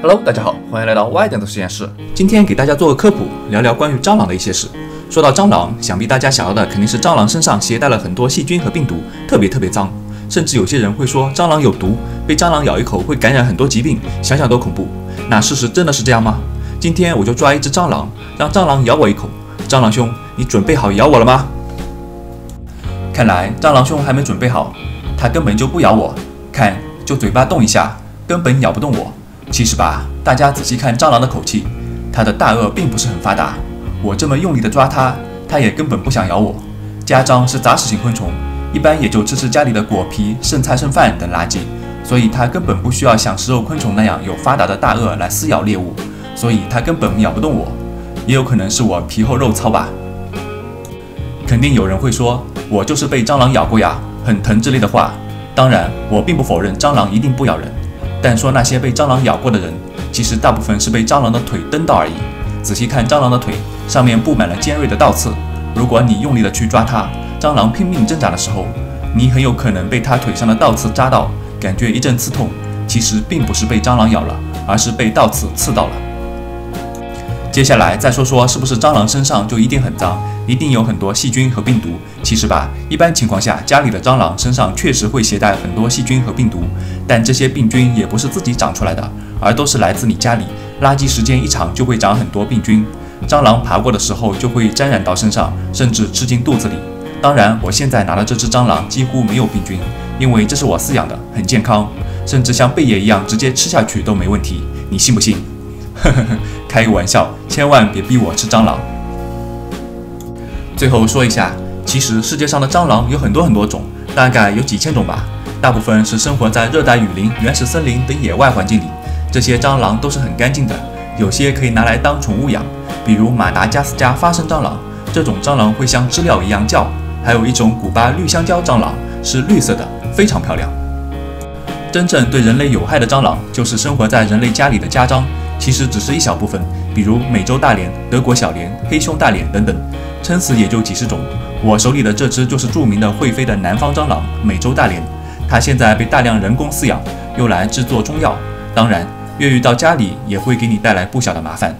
Hello，大家好，欢迎来到 Y 点的实验室。今天给大家做个科普，聊聊关于蟑螂的一些事。说到蟑螂，想必大家想到的肯定是蟑螂身上携带了很多细菌和病毒，特别特别脏。甚至有些人会说蟑螂有毒，被蟑螂咬一口会感染很多疾病，想想都恐怖。那事实真的是这样吗？今天我就抓一只蟑螂，让蟑螂咬我一口。蟑螂兄，你准备好咬我了吗？看来蟑螂兄还没准备好，他根本就不咬我，看就嘴巴动一下，根本咬不动我。其实吧，大家仔细看蟑螂的口气，它的大颚并不是很发达。我这么用力的抓它，它也根本不想咬我。家蟑是杂食性昆虫，一般也就吃吃家里的果皮、剩菜剩饭等垃圾，所以它根本不需要像食肉昆虫那样有发达的大颚来撕咬猎物，所以它根本咬不动我。也有可能是我皮厚肉糙吧。肯定有人会说，我就是被蟑螂咬过呀，很疼之类的话。当然，我并不否认蟑螂一定不咬人。但说那些被蟑螂咬过的人，其实大部分是被蟑螂的腿蹬到而已。仔细看蟑螂的腿，上面布满了尖锐的倒刺。如果你用力的去抓它，蟑螂拼命挣扎的时候，你很有可能被它腿上的倒刺扎到，感觉一阵刺痛。其实并不是被蟑螂咬了，而是被倒刺刺到了。接下来再说说，是不是蟑螂身上就一定很脏？一定有很多细菌和病毒。其实吧，一般情况下，家里的蟑螂身上确实会携带很多细菌和病毒，但这些病菌也不是自己长出来的，而都是来自你家里垃圾时间一长就会长很多病菌，蟑螂爬过的时候就会沾染到身上，甚至吃进肚子里。当然，我现在拿的这只蟑螂几乎没有病菌，因为这是我饲养的，很健康，甚至像贝爷一样直接吃下去都没问题。你信不信？呵呵呵，开个玩笑，千万别逼我吃蟑螂。最后说一下，其实世界上的蟑螂有很多很多种，大概有几千种吧。大部分是生活在热带雨林、原始森林等野外环境里。这些蟑螂都是很干净的，有些可以拿来当宠物养，比如马达加斯加发声蟑螂，这种蟑螂会像知了一样叫。还有一种古巴绿香蕉蟑螂，是绿色的，非常漂亮。真正对人类有害的蟑螂，就是生活在人类家里的家蟑，其实只是一小部分，比如美洲大蠊、德国小蠊、黑胸大蠊等等。撑死也就几十种，我手里的这只就是著名的会飞的南方蟑螂——美洲大蠊。它现在被大量人工饲养，用来制作中药。当然，越狱到家里也会给你带来不小的麻烦。